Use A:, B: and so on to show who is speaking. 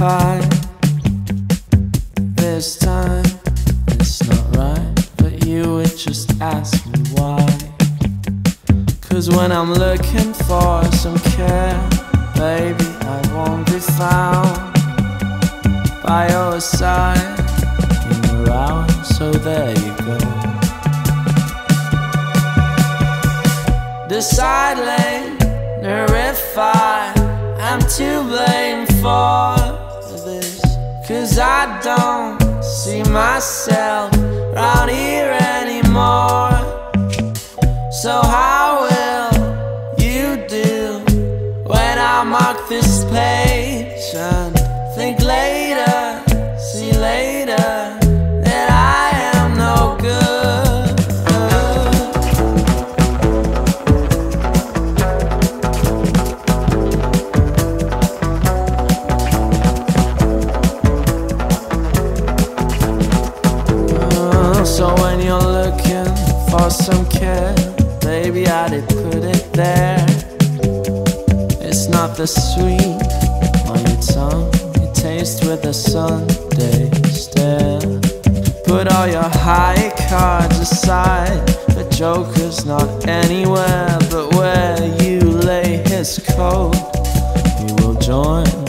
A: right. This time it's not right, but you would just ask me why. Cause when I'm looking for some care, baby, I won't be found by your side in your hour, so there you go. Decide later if I am to blame for this. Cause I don't see myself around here anymore. So, how will you do when I mark this page and think later, see later for some care, baby, I did put it there. It's not the sweet on your tongue, it tastes with a Sunday stare. Put all your high cards aside, the Joker's not anywhere but where you lay his coat. He will join